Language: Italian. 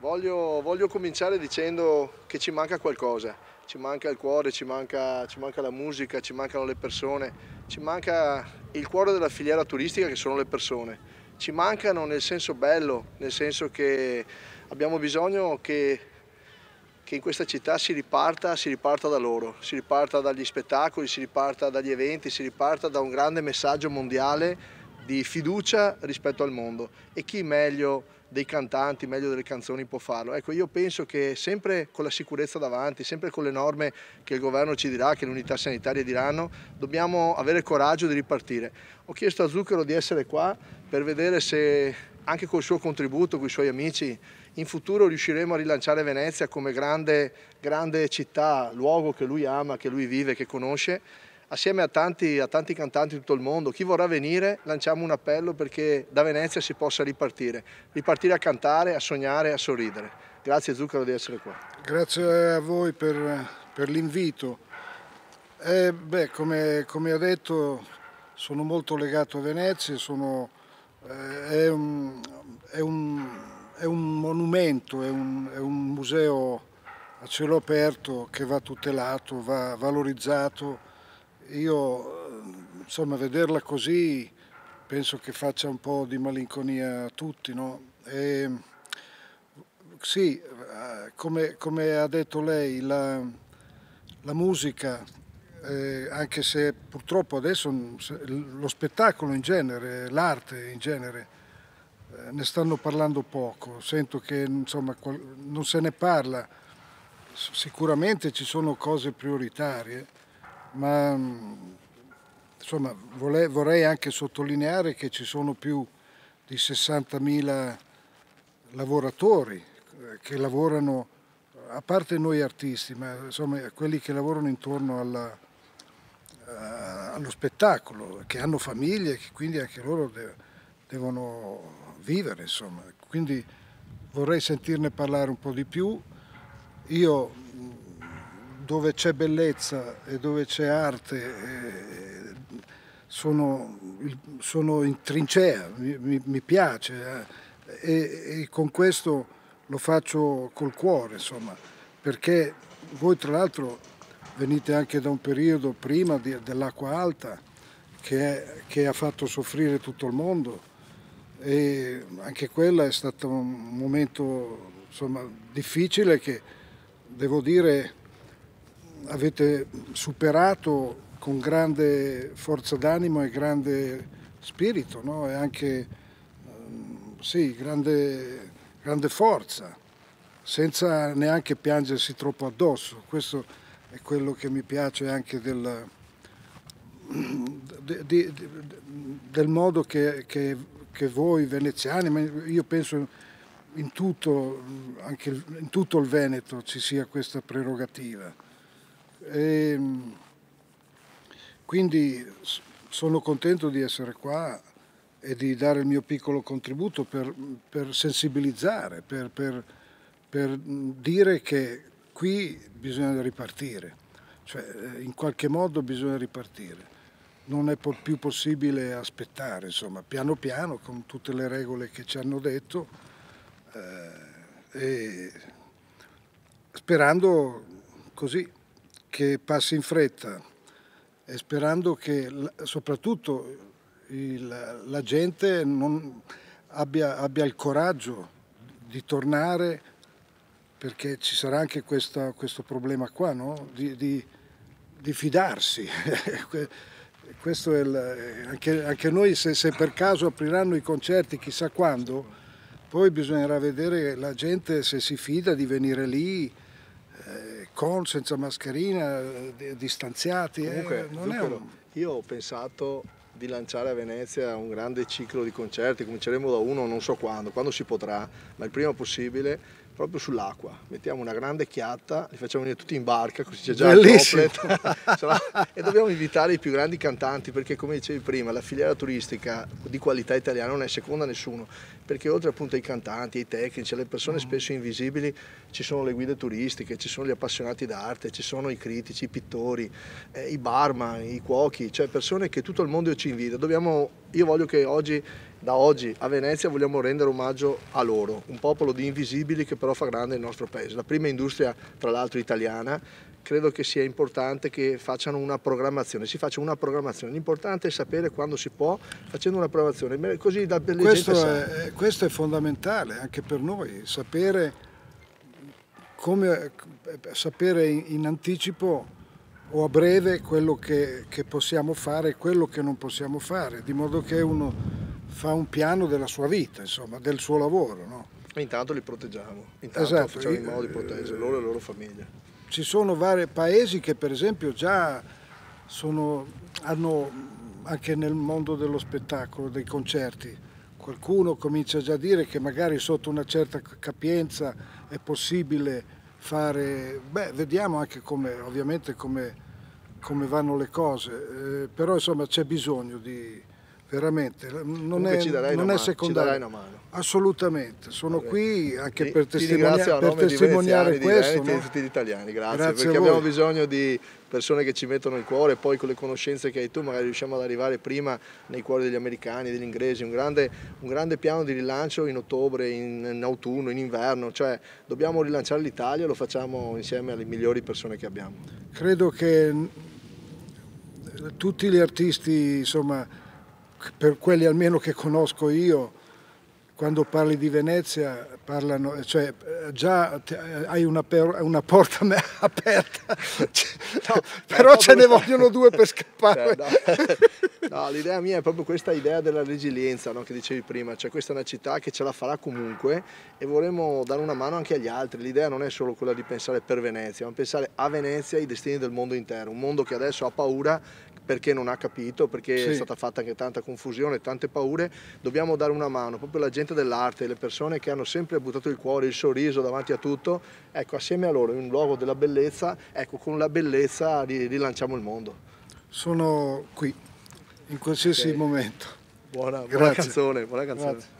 Voglio, voglio, cominciare dicendo che ci manca qualcosa, ci manca il cuore, ci manca, ci manca, la musica, ci mancano le persone, ci manca il cuore della filiera turistica che sono le persone. Ci mancano nel senso bello, nel senso che abbiamo bisogno che, che in questa città si riparta, si riparta da loro, si riparta dagli spettacoli, si riparta dagli eventi, si riparta da un grande messaggio mondiale di fiducia rispetto al mondo. E chi meglio dei cantanti, meglio delle canzoni può farlo. Ecco, io penso che sempre con la sicurezza davanti, sempre con le norme che il governo ci dirà, che le unità sanitarie diranno, dobbiamo avere coraggio di ripartire. Ho chiesto a Zucchero di essere qua per vedere se anche col suo contributo, con i suoi amici, in futuro riusciremo a rilanciare Venezia come grande, grande città, luogo che lui ama, che lui vive, che conosce assieme a tanti, a tanti, cantanti di tutto il mondo. Chi vorrà venire lanciamo un appello perché da Venezia si possa ripartire, ripartire a cantare, a sognare, a sorridere. Grazie Zucchero di essere qua. Grazie a voi per, per l'invito. Eh, beh, come, come, ha detto, sono molto legato a Venezia, sono, eh, è, un, è, un, è, un, monumento, è un, è un museo a cielo aperto che va tutelato, va valorizzato io insomma vederla così penso che faccia un po' di malinconia a tutti, no? E, sì, eh, come, come, ha detto lei, la, la musica, eh, anche se purtroppo adesso lo spettacolo in genere, l'arte in genere, eh, ne stanno parlando poco, sento che insomma, non se ne parla, sicuramente ci sono cose prioritarie, ma insomma, vorrei, vorrei anche sottolineare che ci sono più di 60.000 lavoratori eh, che lavorano, a parte noi artisti, ma insomma quelli che lavorano intorno alla, uh, allo spettacolo, che hanno famiglie, che quindi anche loro de devono vivere. Insomma. Quindi vorrei sentirne parlare un po' di più. Io dove c'è bellezza e dove c'è arte eh, sono, sono, in trincea, mi, mi piace eh, e, e, con questo lo faccio col cuore, insomma, perché voi tra l'altro venite anche da un periodo prima dell'acqua alta che, è, che ha fatto soffrire tutto il mondo. E anche quella è stato un momento insomma, difficile che devo dire avete superato con grande forza d'animo e grande spirito no? e anche ehm, sì, grande, grande forza, senza neanche piangersi troppo addosso. Questo è quello che mi piace anche del, de, de, de, del modo che, che, che, voi veneziani, ma io penso in tutto, anche in tutto il Veneto ci sia questa prerogativa. E ehm, quindi sono contento di essere qua e di dare il mio piccolo contributo per, per sensibilizzare, per, per, per, dire che qui bisogna ripartire, cioè eh, in qualche modo bisogna ripartire. Non è più possibile aspettare, insomma, piano piano, con tutte le regole che ci hanno detto, eh, sperando così che passi in fretta e sperando che soprattutto il, la gente abbia, abbia, il coraggio di tornare perché ci sarà anche questa, questo problema qua, no? di, di, di, fidarsi. Il, anche, anche, noi se, se per caso apriranno i concerti chissà quando, poi bisognerà vedere la gente se si fida di venire lì con, senza mascherina, distanziati. Comunque, eh, un... io ho pensato di lanciare a Venezia un grande ciclo di concerti, cominceremo da uno non so quando, quando si potrà, ma il prima possibile, proprio sull'acqua. Mettiamo una grande chiatta, li facciamo venire tutti in barca, così c'è già Bellissimo. il toplet. e dobbiamo invitare i più grandi cantanti, perché come dicevi prima, la filiera turistica di qualità italiana non è seconda a nessuno, perché oltre appunto ai cantanti, ai tecnici, alle persone mm. spesso invisibili, ci sono le guide turistiche, ci sono gli appassionati d'arte, ci sono i critici, i pittori, eh, i barman, i cuochi, cioè persone che tutto il mondo ci invita. Dobbiamo io voglio che oggi da oggi a Venezia vogliamo rendere omaggio a loro, un popolo di invisibili che però fa grande il nostro paese. La prima industria, tra l'altro italiana, credo che sia importante che facciano una programmazione, si faccia una programmazione. L'importante è sapere quando si può, facendo una programmazione, così da le questo è, Questo è fondamentale anche per noi, sapere, come, sapere in anticipo o a breve quello che, che possiamo fare e quello che non possiamo fare, di modo che uno fa un piano della sua vita, insomma, del suo lavoro. No? E intanto li proteggiamo, intanto esatto. facciamo in modo di proteggere loro e le loro famiglie. Ci sono vari paesi che per esempio già sono, hanno anche nel mondo dello spettacolo, dei concerti, qualcuno comincia già a dire che magari sotto una certa capienza è possibile fare, beh vediamo anche come, ovviamente come, come vanno le cose, eh, però insomma c'è bisogno di, veramente, non è, non è secondario. Assolutamente, sono okay. qui anche ti, per, testimonia per testimoniare questo. Di no? tutti gli italiani, grazie, grazie perché abbiamo bisogno di persone che ci mettono il cuore e poi con le conoscenze che hai tu magari riusciamo ad arrivare prima nei cuori degli americani, degli inglesi, un grande, un grande piano di rilancio in ottobre, in, in autunno, in inverno, cioè dobbiamo rilanciare l'Italia e lo facciamo insieme alle migliori persone che abbiamo. Credo che tutti gli artisti, insomma, per quelli almeno che conosco io, quando parli di Venezia parlano, cioè già hai una, una porta aperta, no, però ce ne vogliono due per scappare. Cioè, no. no, l'idea mia è proprio questa idea della resilienza no, che dicevi prima, cioè questa è una città che ce la farà comunque e vorremmo dare una mano anche agli altri, l'idea non è solo quella di pensare per Venezia, ma pensare a Venezia e ai destini del mondo intero, un mondo che adesso ha paura perché non ha capito, perché sì. è stata fatta anche tanta confusione, tante paure, dobbiamo dare una mano, proprio la gente dell'arte, le persone che hanno sempre buttato il cuore, il sorriso davanti a tutto, ecco, assieme a loro, in un luogo della bellezza, ecco, con la bellezza rilanciamo il mondo. Sono qui, in qualsiasi okay. momento. Buona, buona canzone, buona canzone. Grazie.